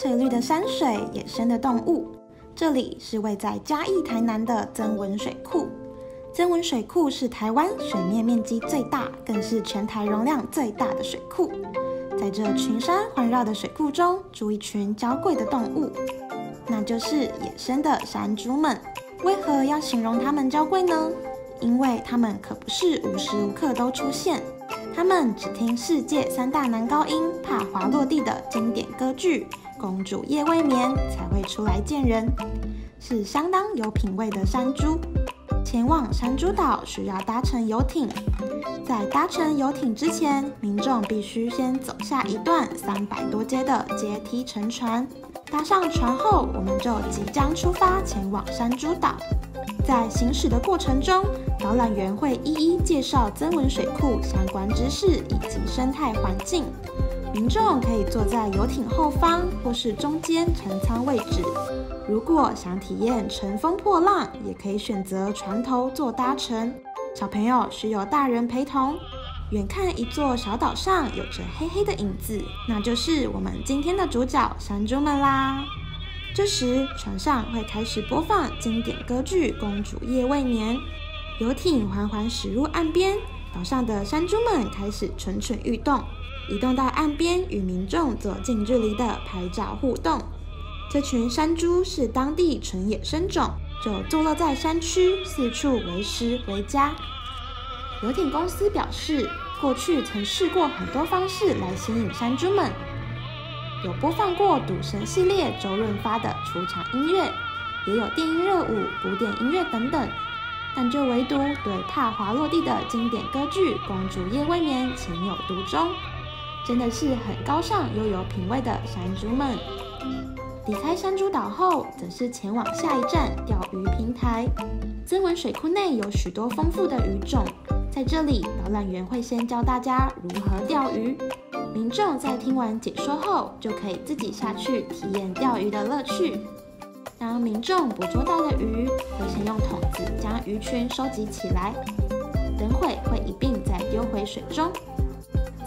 翠绿的山水，野生的动物。这里是位在嘉义台南的增文水库。增文水库是台湾水面面积最大，更是全台容量最大的水库。在这群山环绕的水库中，住一群娇贵的动物，那就是野生的山猪们。为何要形容它们娇贵呢？因为它们可不是无时无刻都出现。它们只听世界三大男高音怕滑落地的经典歌剧《公主夜未眠》才会出来见人，是相当有品味的山猪。前往山猪岛需要搭乘游艇，在搭乘游艇之前，民众必须先走下一段三百多阶的阶梯乘船。搭上船后，我们就即将出发前往山猪岛。在行驶的过程中，导览员会一一介绍曾文水库相关知识以及生态环境。民众可以坐在游艇后方或是中间船舱位置。如果想体验乘风破浪，也可以选择船头做搭乘。小朋友需有大人陪同。远看一座小岛上有着黑黑的影子，那就是我们今天的主角山猪们啦。这时，船上会开始播放经典歌剧《公主夜未眠》，游艇缓缓驶入岸边，岛上的山猪们开始蠢蠢欲动，移动到岸边与民众做近距离的拍照互动。这群山猪是当地纯野生种，就坐落在山区，四处为食为家。游艇公司表示，过去曾试过很多方式来吸引山猪们。有播放过赌神系列周润发的出场音乐，也有电音热舞、古典音乐等等，但就唯独对怕滑落地的经典歌剧《公主夜未眠》情有独钟，真的是很高尚又有品味的山猪们。离开山猪岛后，则是前往下一站钓鱼平台。增文水库内有许多丰富的鱼种，在这里导览员会先教大家如何钓鱼。民众在听完解说后，就可以自己下去体验钓鱼的乐趣。当民众捕捉到的鱼，会先用将鱼群收集起来，等会会一并再丢回水中。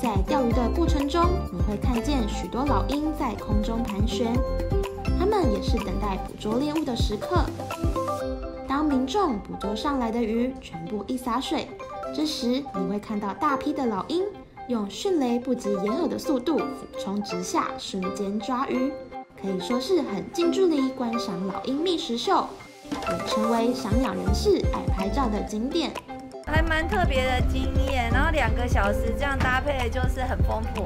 在钓鱼的过程中，你会看见许多老鹰在空中盘旋，它们也是等待捕捉猎物的时刻。当民众捕捉上来的鱼全部一洒水，这时你会看到大批的老鹰。用迅雷不及掩耳的速度俯冲直下，瞬间抓鱼，可以说是很近距离观赏老鹰觅食秀，也成为赏鸟人士爱拍照的景点。还蛮特别的经验，然后两个小时这样搭配就是很丰富，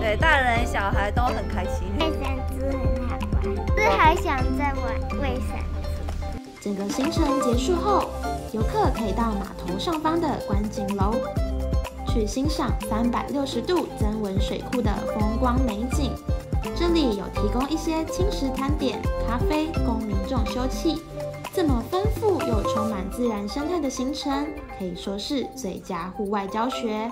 对大人小孩都很开心。喂三只很好玩，是还想再玩喂山猪。整个行程结束后，游客可以到码头上方的观景楼。去欣赏三百六十度增文水库的风光美景，这里有提供一些轻食摊点、咖啡供民众休憩。这么丰富又充满自然生态的行程，可以说是最佳户外教学。